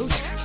Boost.